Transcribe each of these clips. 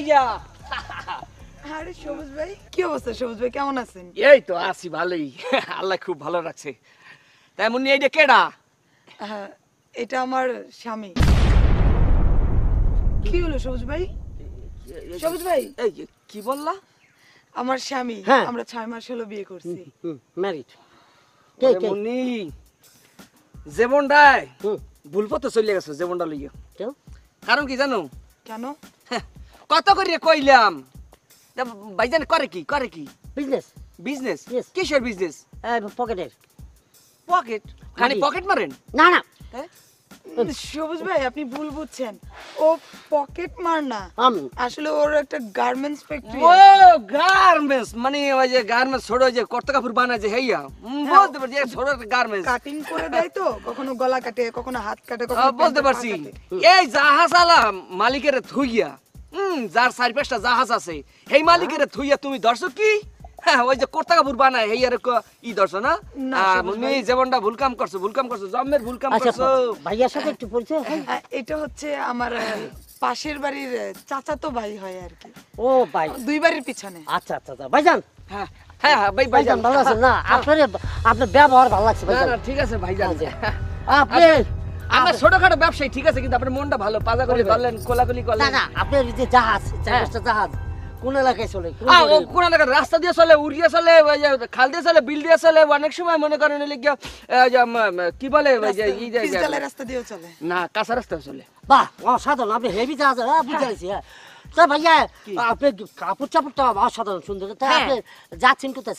ভাইয়া। আরে সবুজ ভাই কি অবস্থা সবুজ ভাই? কেমন আছেন? এই তো আছি ভালোই। আল্লাহ খুব ভালো রাখছে। তাই মুন্নি এইটা কেডা? এটা আমার স্বামী। কি হলো সবুজ ভাই? সবুজ ভাই? এই কি বললা? আমার স্বামী হ্যাঁ। আমরা ছয় মাস হলো বিয়ে করছি। ম্যারিড মুন্নি হুম। ভুল পথে চলে গেছে জীবনটা লইয়া। কারণ কি জানো? কেন? হ্যাঁ, কত করে কইলাম? ভাইজান করে কি করে কি? বিজনেস বিজনেস কিসের বিজনেস পকেটের। পকেট খালি পকেট মারেন? না না। হ্যাঁ? সবুজ ভাই আপনি ভুল বুঝছেন। ও পকেট মার না। আসলে ওর একটা গার্মেন্টস ফ্যাক্টরি ও গার্মেন্টস মানে ওই যে গার্মেন্টস ছোট যে কর্তা কাপড় বানায় যে হেইয়া? হ্যাঁ। বলতে পারছি ছোট একটা গার্মেন্টস কাটিং করে দেয় তো কখনো গলা কাটে কখনো হাত কাটে কখনো বলতে পারছি। এই জাহাজ আলা মালিকের থুইয়া হুম যার চার পাঁচটা জাহাজ আছে। সেই মালিকের থুইয়া তুমি ধরছো কি? হ্যাঁ ওই যে বানায় আর ই ধরছো না। জীবনটা ভুল কাম করছ ভুল কাম করছ জন্মের ভুল কাম আচ্ছা করছ। ভাইয়ার সাথে একটু পরিচয় এটা হচ্ছে আমার পাশের বাড়ির আহ, চাচাতো ভাই হয় আর কি। ও ভাই। দুই বাড়ির পিছনে। আচ্ছা আচ্ছা আচ্ছা ভাইজান। হ্যাঁ হ্যাঁ হ্যাঁ ভাই ভাইজান। ভালো আছেন না? আপনার আপনার ব্যবহার ভালো লাগছে ভাইজান। ঠিক আছে ভাইজান। আচ্ছা। আপনি আমরা ছোটখাটো ব্যবসায়ী ঠিক আছে কিন্তু আপনার মনটা ভালো পাজা করে ধরলেন কোলাকুলি না করলেন। না আপনার যে জাহাজ হ্যাঁ। জাহাজ কোন এলাকায় চলে? কোন আ, ও কোন এলাকার রাস্তা দিয়ে চলে উড়িয়ে চলে খাল দিয়ে চলে বিল দিয়ে চলে অনেক সময় মনে করেন কি বলে রাস্তা দিয়েও চলে। না কাঁচা রাস্তা চলে। বাহ অসাধারণ আপনি হেভি জাহাজ হ্যাঁ বুঝতে পারছি হ্যাঁ। তা ভাইয়া? আপনি কাপড় চাপড়টা অসাধারণ সুন্দর। তা হ্যাঁ। আপনি যাচ্ছেন কোথায়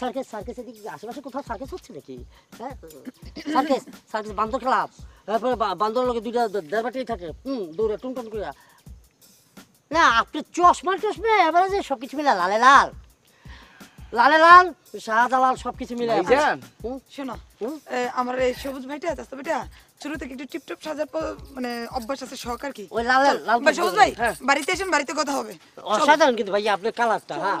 সার্কেসে আশেপাশে কোথাও সার্কেস হচ্ছে নাকি? হ্যাঁ? সার্কেস সার্কেস বান্দর ক্লাব। তারপরে বা- বান্দরের লোকে দুইটা দেড়বাটি থাকে। হুম দৌড়ে টুন টুন করে। না আপনি চশমা টশমা এবারে যে সব কিছু মিলে লালে লাল লালে। লাল শাহজালাল সব কিছু মিলে ভাইজান। শোনো আমার এই সবুজ ভাইটা ভাইটা ছোট থেকে একটু টিপটপ সাজার মানে অভ্যাস আছে শখ আর কি। ওই লাল লাল ভাই, সবুজ ভাই। হ্যাঁ। বাড়িতে এসেন বাড়িতে কথা হবে। অসাধারণ কিন্তু ভাইয়া আপনার কালারটা হ্যাঁ।